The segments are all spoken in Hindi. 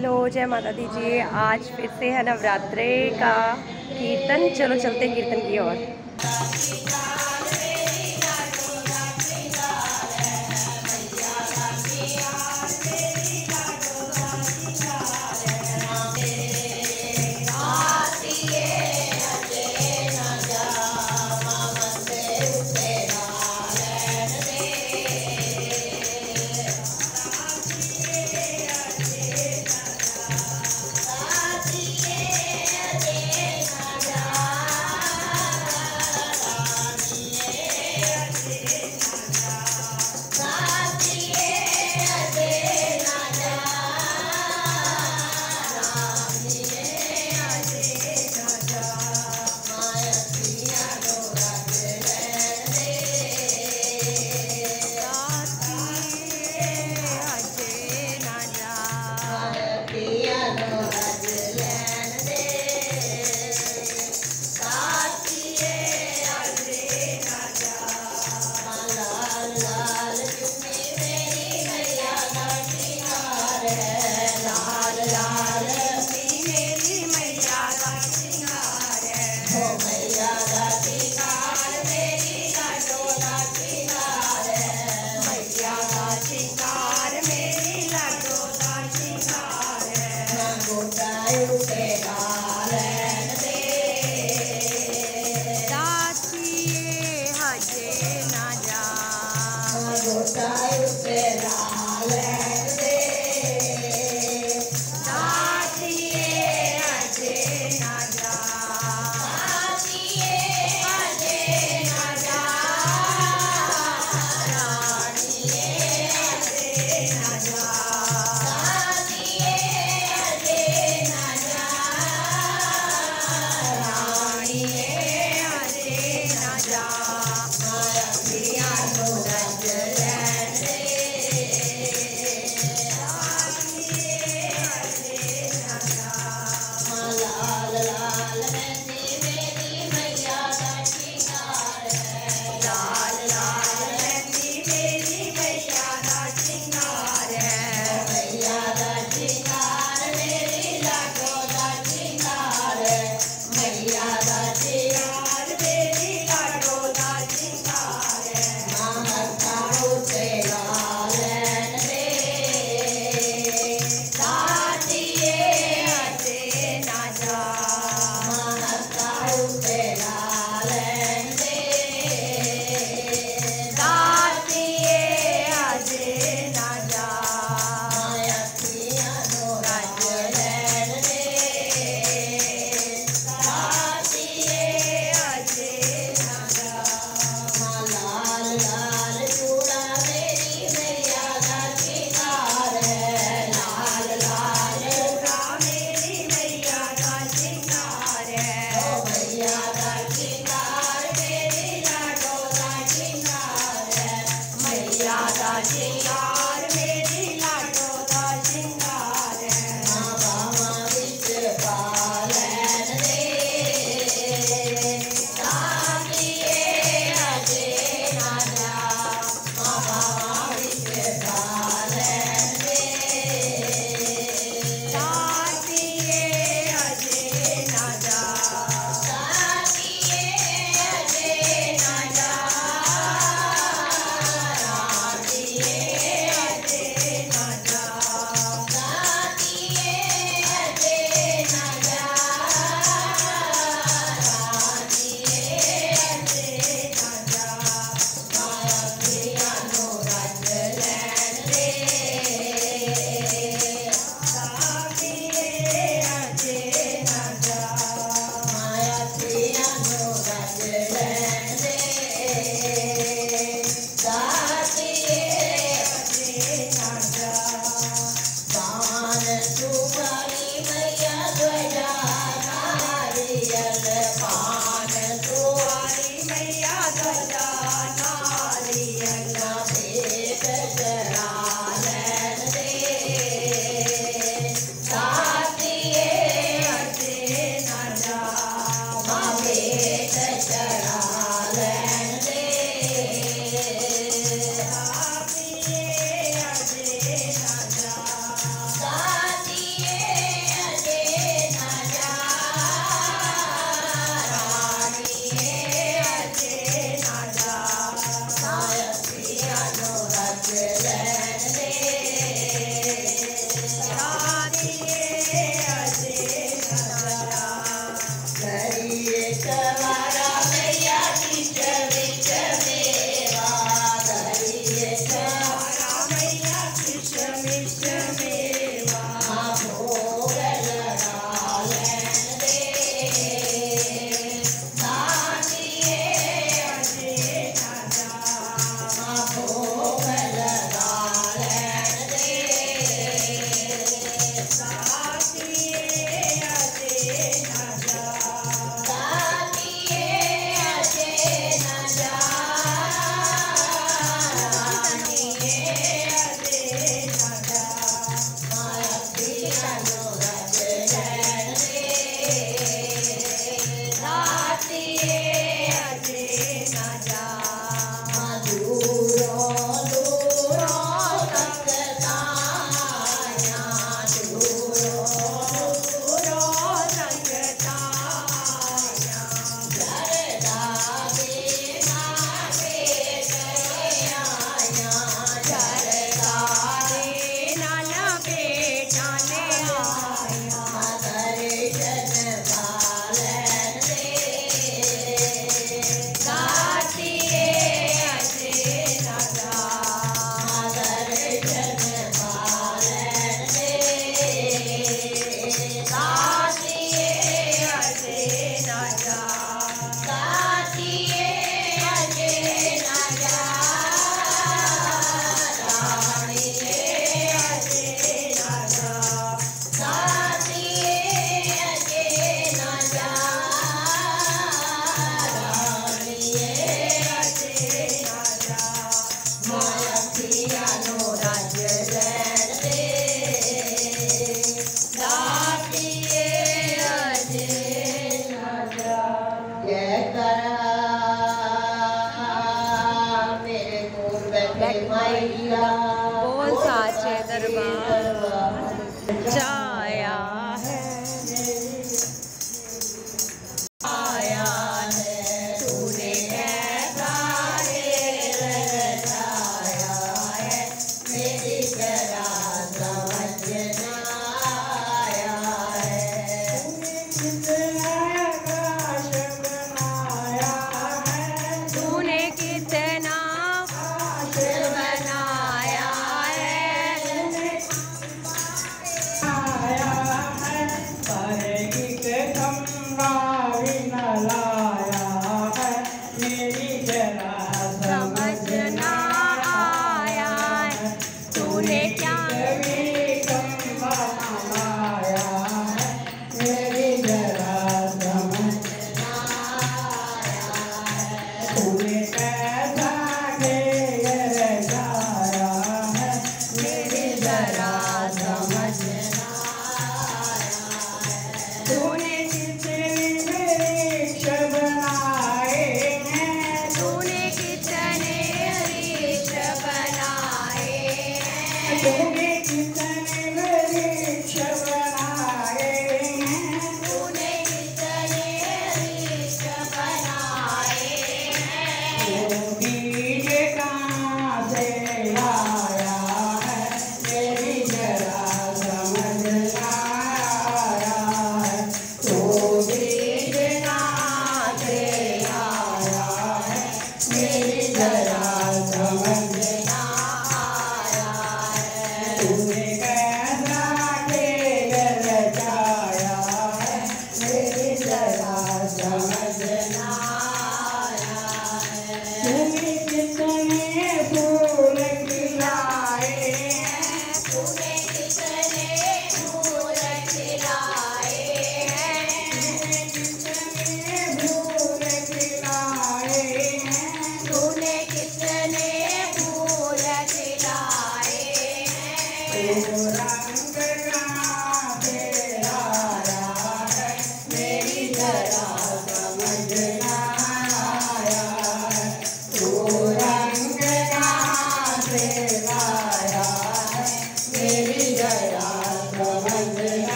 हेलो, जय माता दी जी। आज फिर से है नवरात्रे का कीर्तन। चलो चलते कीर्तन की ओर। गजानार्यना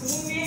तूने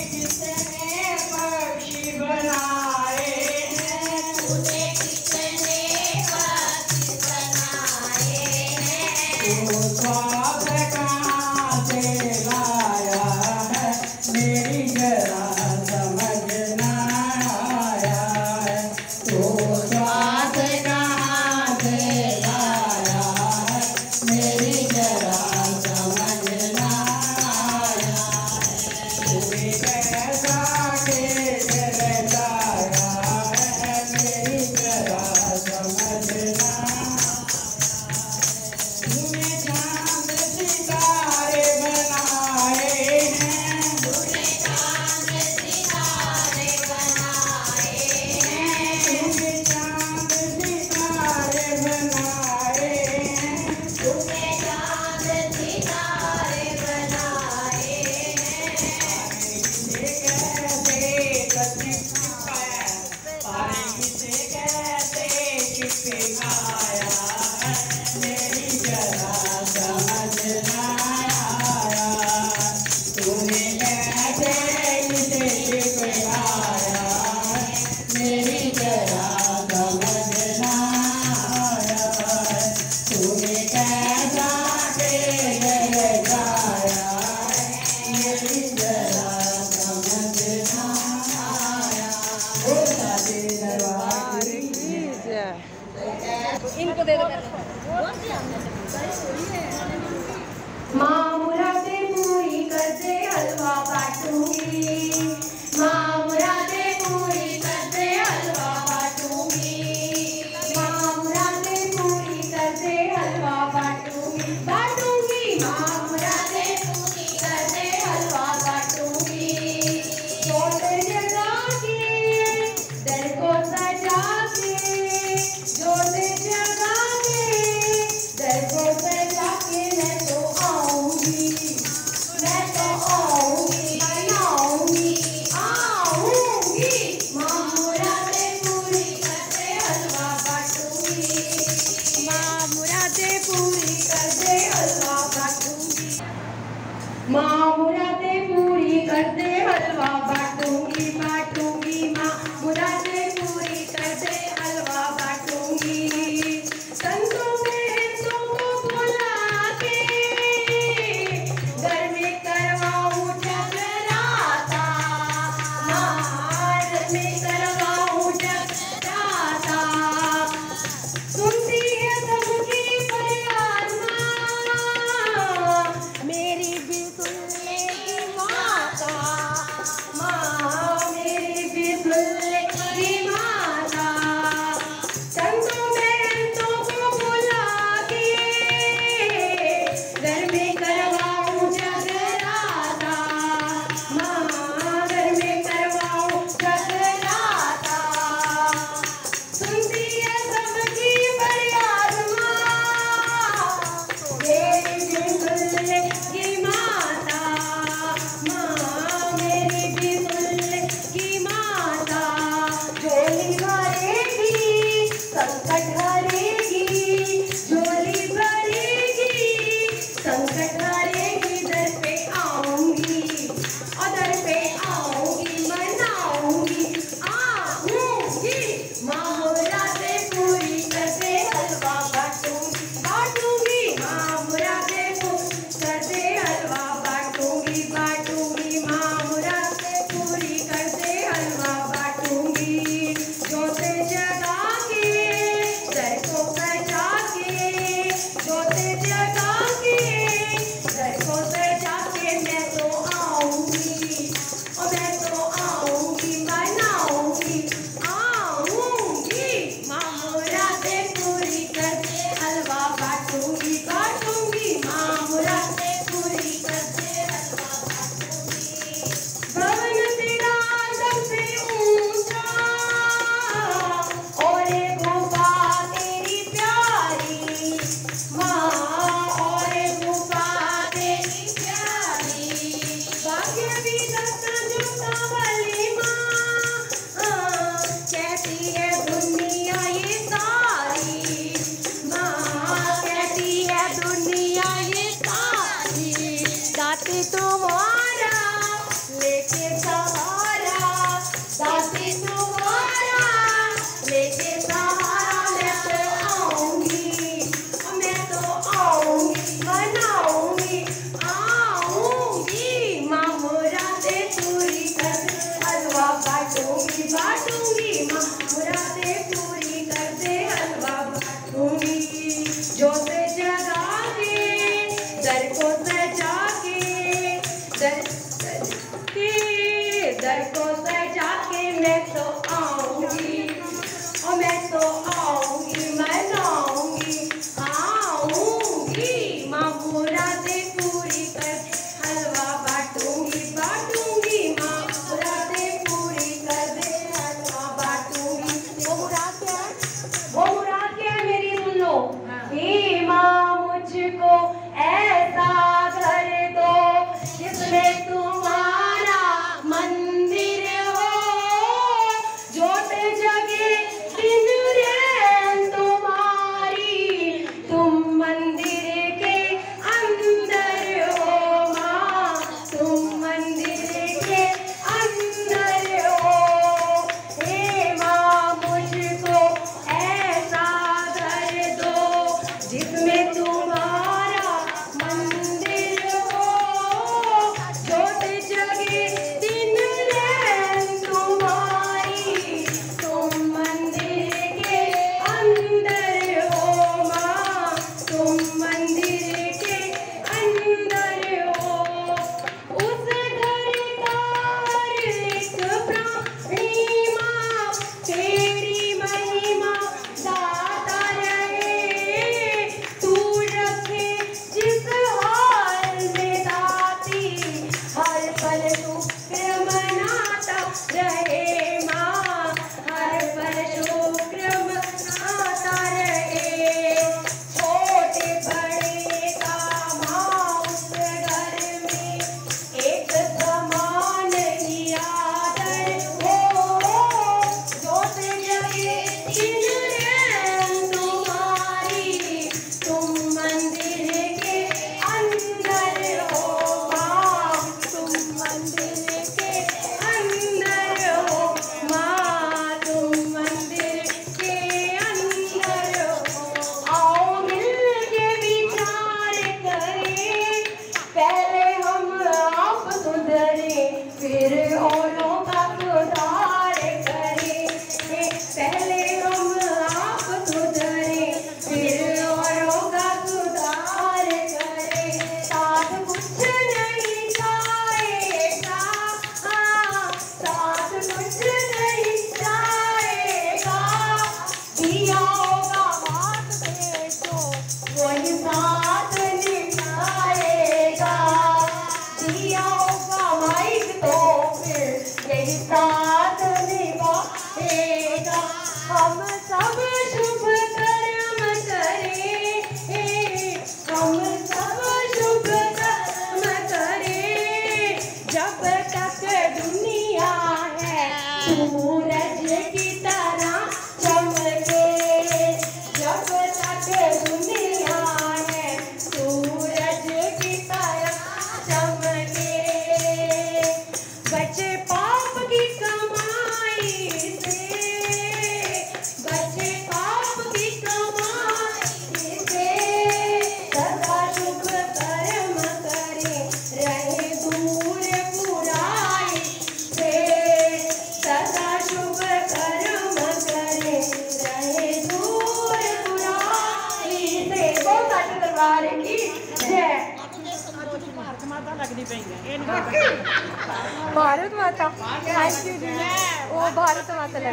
लग रही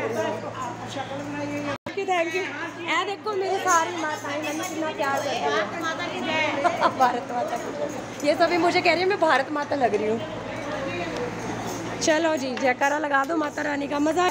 है। थैंक यू ए देखो, मेरी सारी माताएँ, मैंने कितना प्यार भारत माता ये सभी मुझे कह रही है, मैं भारत माता लग रही हूँ। चलो जी, जयकारा लगा दो माता रानी का। मज़ा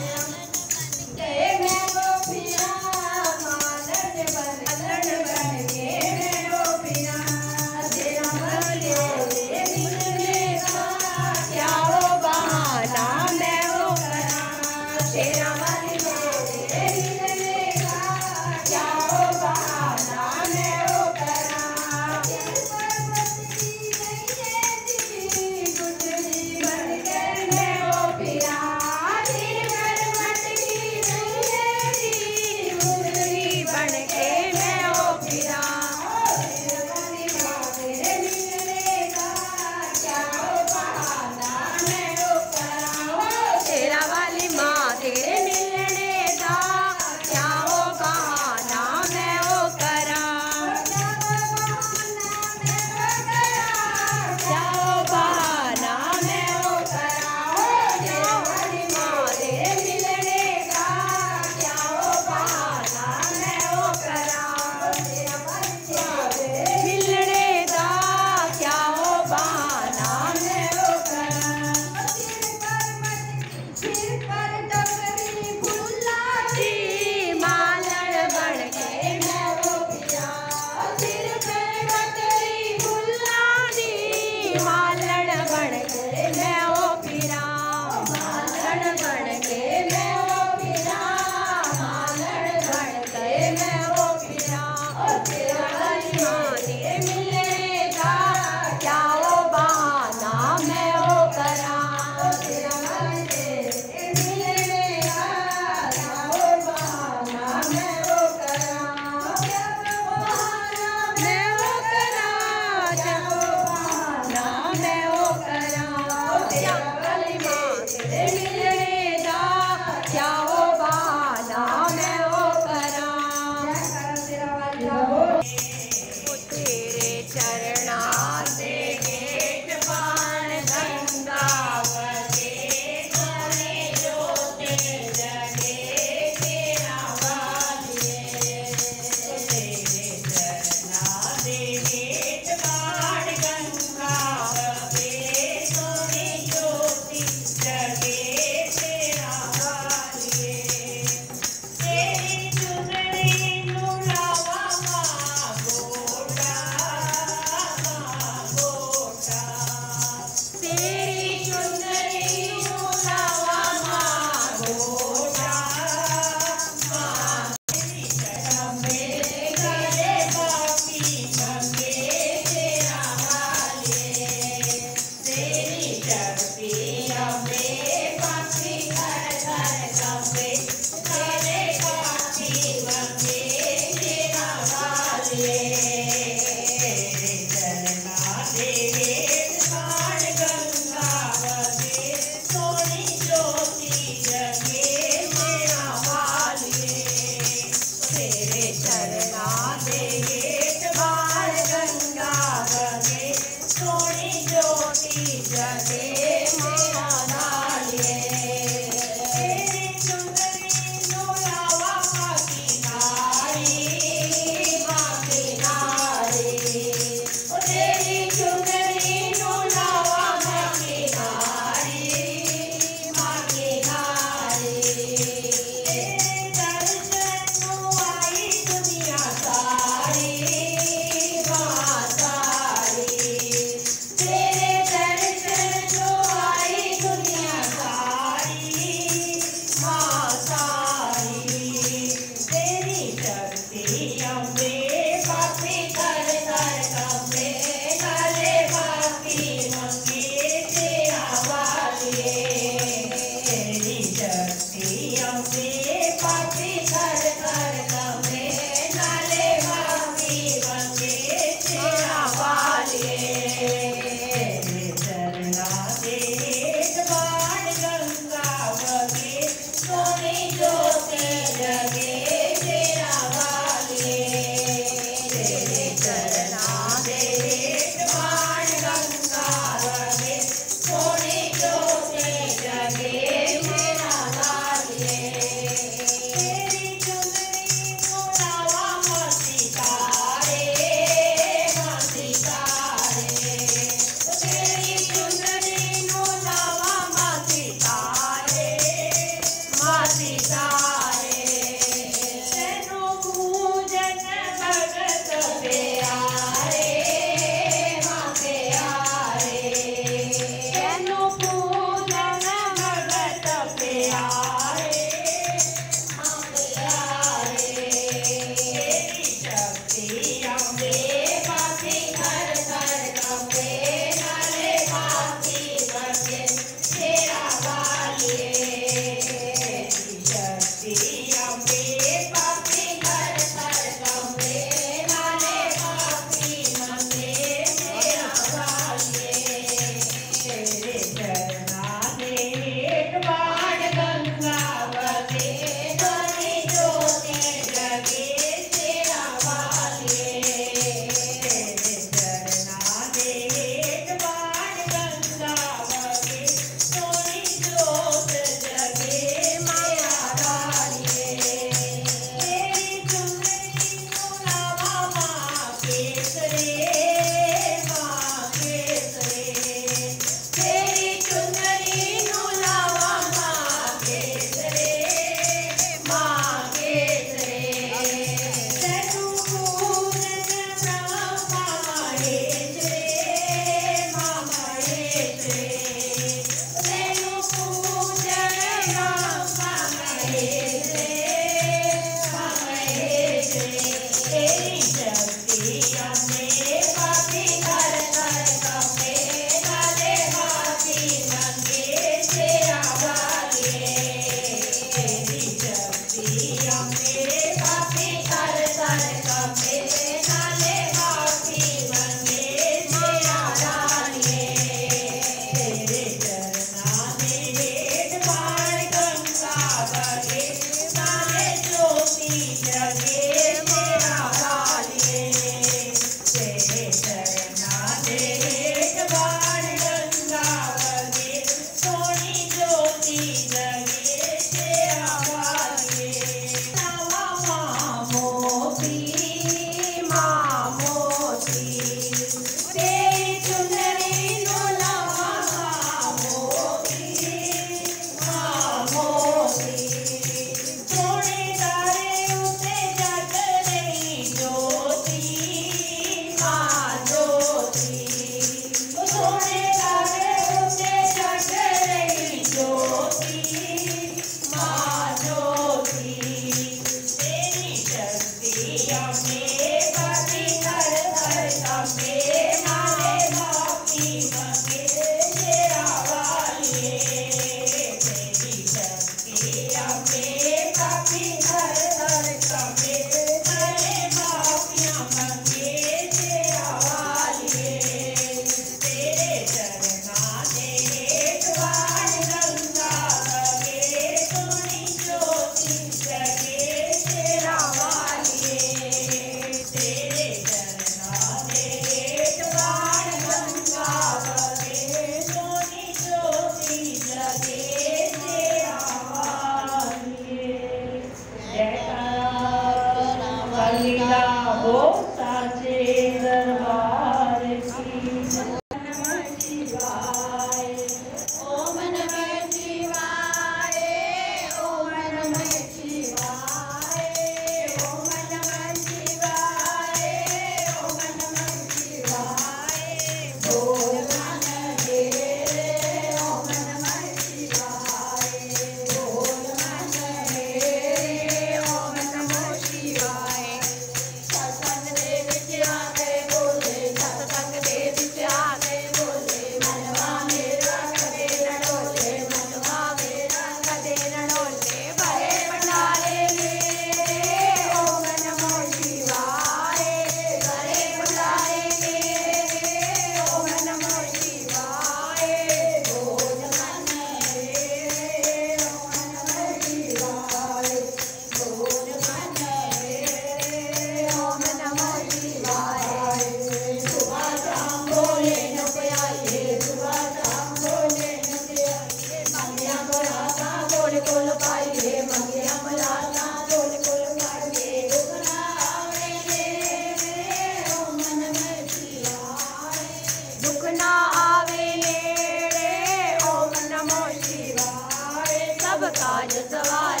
It's a lie.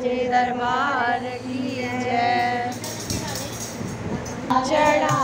बोल दरबार की जय चढ़ा